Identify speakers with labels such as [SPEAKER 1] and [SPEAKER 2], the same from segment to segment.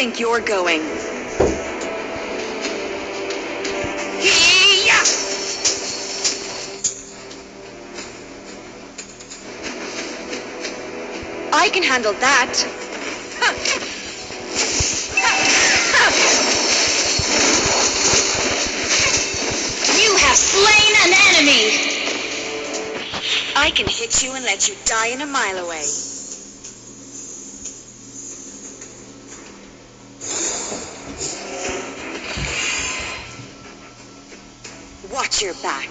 [SPEAKER 1] think you're going? I can handle that.
[SPEAKER 2] You have slain an enemy!
[SPEAKER 1] I can hit you and let you die in a mile away. Watch your back.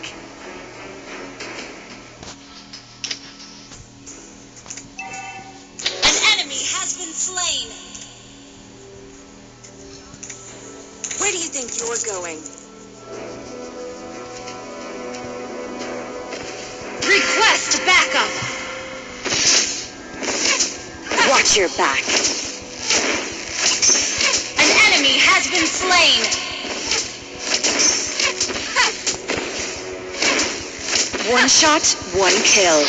[SPEAKER 2] An enemy has been slain!
[SPEAKER 1] Where do you think you're going?
[SPEAKER 2] Request backup!
[SPEAKER 1] Watch your back.
[SPEAKER 2] An enemy has been slain!
[SPEAKER 1] One shot, one kill.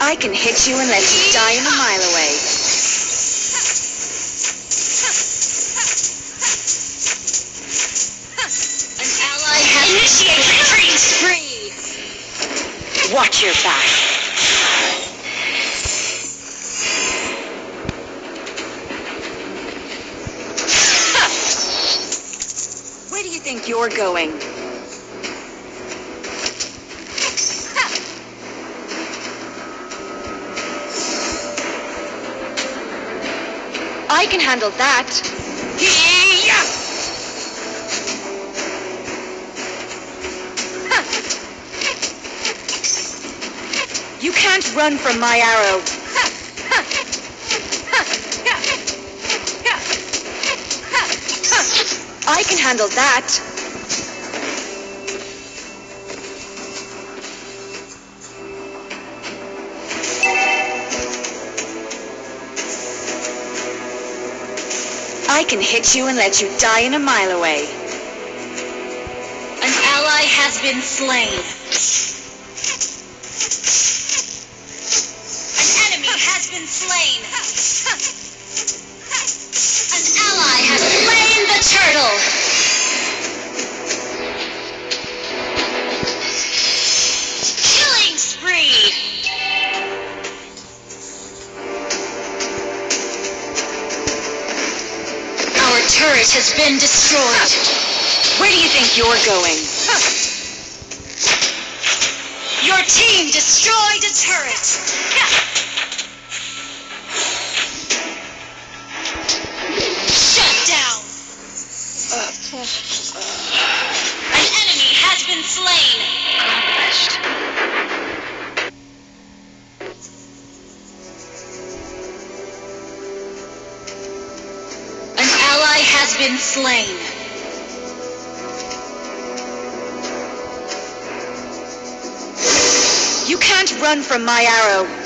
[SPEAKER 1] I can hit you and let you die in a mile away.
[SPEAKER 2] An ally has initiated retreat spree!
[SPEAKER 1] Watch your back. Think you're going? I can handle that.
[SPEAKER 2] Hee-yah!
[SPEAKER 1] You can't run from my arrow. I can handle that. I can hit you and let you die in a mile away.
[SPEAKER 2] An ally has been slain. An enemy has been slain. Turret has been destroyed.
[SPEAKER 1] Where do you think you're going?
[SPEAKER 2] Your team destroyed a turret. Shut down. Uh, An enemy has been slain. Has been slain.
[SPEAKER 1] You can't run from my arrow.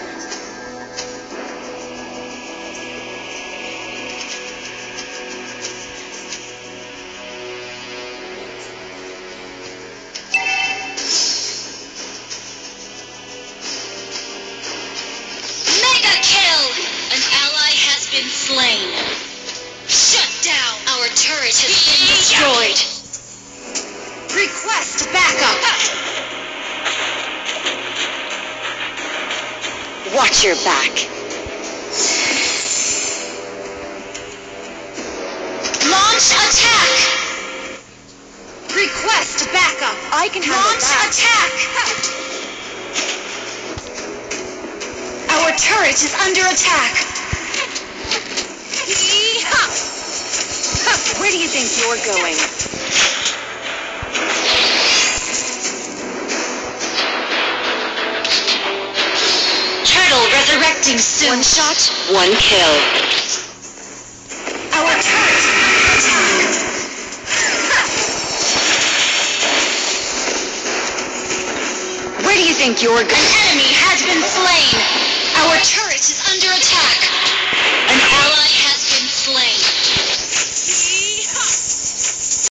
[SPEAKER 1] Watch your back.
[SPEAKER 2] Launch attack! Request backup!
[SPEAKER 1] I can handle
[SPEAKER 2] Launch
[SPEAKER 1] that.
[SPEAKER 2] attack! Our turret is under attack.
[SPEAKER 1] Where do you think you're going?
[SPEAKER 2] Connecting soon.
[SPEAKER 1] One shot, one kill.
[SPEAKER 2] Our turret is under attack.
[SPEAKER 1] Where do you think you're going?
[SPEAKER 2] An enemy has been slain. Our turret is under attack. An ally has been slain.